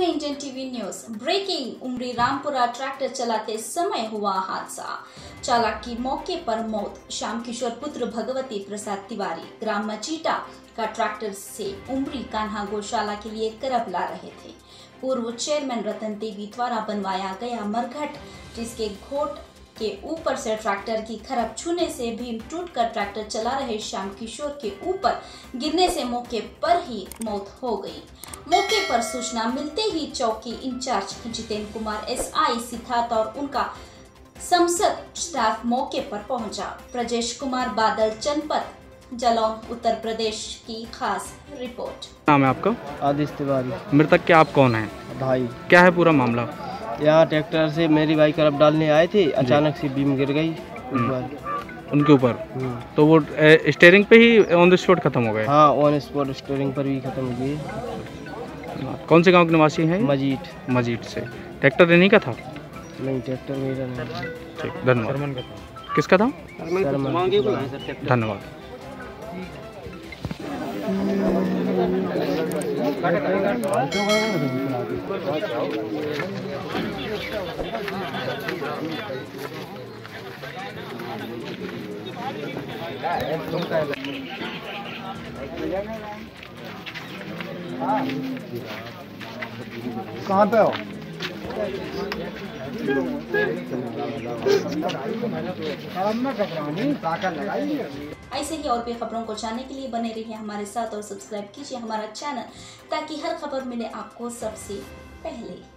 Indian TV news. Breaking Umri Rampura tractor चलाते समय हुआ हादसा। चालक की मौके पर मौत श्याम किशोर पुत्र भगवती प्रसाद तिवारी, ग्राम मचीटा का ट्रैक्टर से उमरी कान्हा गौशाला के लिए करब ला रहे थे। पूर्व चेयरमैन रतन देवी द्वारा बनवाया गया मरघट, जिसके घोट के ऊपर से ट्रैक्टर की खरब छूने से भीम टूट कर ट्रैक्टर चला रहे श्याम किशोर के ऊपर गिरने से मौके पर ही मौत हो गई। मौके पर सूचना मिलते ही चौकी in charge Jitendra Kumar SI Siddharth और उनका संसद स्टाफ मौके पर पहुँचा। प्रजेश कुमार बादल जनपद जलौन उत्तर प्रदेश की खास रिपोर्ट। नाम है आपका? आदिश तिवारी। मृतक के आप कौन हैं? भाई। क्या है पूरा मामला? यहाँ ट्रैक्टर से मेरी बाइक करब डालने आए थे अचानक से बीम गिर गई। उनके ऊपर? हम्म। तो वो स्टेयरिंग पे ही ऑन द स्पॉट खत्म हो गए? हाँ ऑन स्पॉट स्टोरिंग पर भी खत्म हुई। कौन से गाँव के निवासी हैं ये? मजीट मजीद से। ट्रैक्टर इन्हीं का था? नहीं ट्रैक्टर मेरा नहीं। ठीक धन्यवाद। किसका था? धन्यवाद। कहाँ पे हो ऐसे ही और भी खबरों को जानने के लिए बने रहिए हमारे साथ और सब्सक्राइब कीजिए हमारा चैनल ताकि हर खबर मिले आपको सबसे पहले।